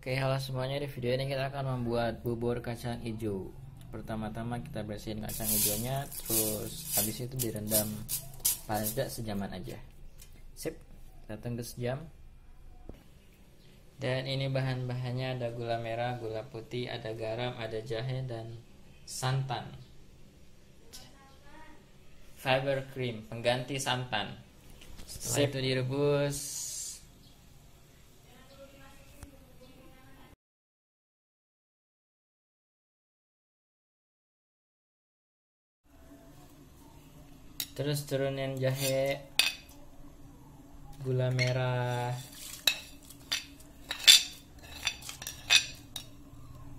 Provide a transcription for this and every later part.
Oke halo semuanya di video ini kita akan membuat bubur kacang hijau. Pertama-tama kita bersihin kacang hijaunya Terus habis itu direndam paling tidak sejaman aja. Sip kita tunggu sejam. Dan ini bahan-bahannya ada gula merah, gula putih, ada garam, ada jahe dan santan. Fiber cream pengganti santan. Setelah itu direbus terus turunin jahe gula merah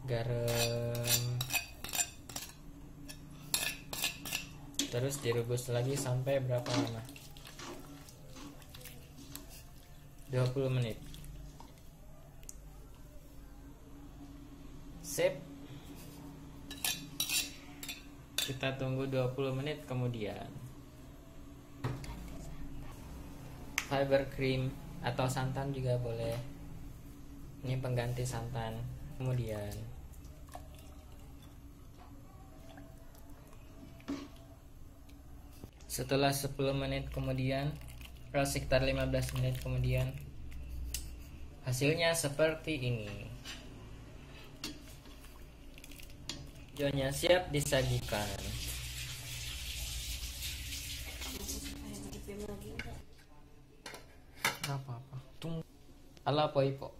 garam. Terus direbus lagi sampai berapa lama? 20 menit. Sip. Kita tunggu 20 menit kemudian fiber cream atau santan juga boleh. Ini pengganti santan. Kemudian setelah 10 menit kemudian atau sekitar 15 menit kemudian hasilnya seperti ini. Jonya siap disajikan パパパトンアラパイポ